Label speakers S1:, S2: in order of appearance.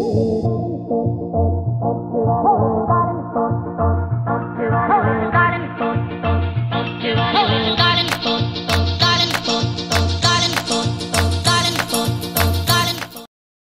S1: Ooh.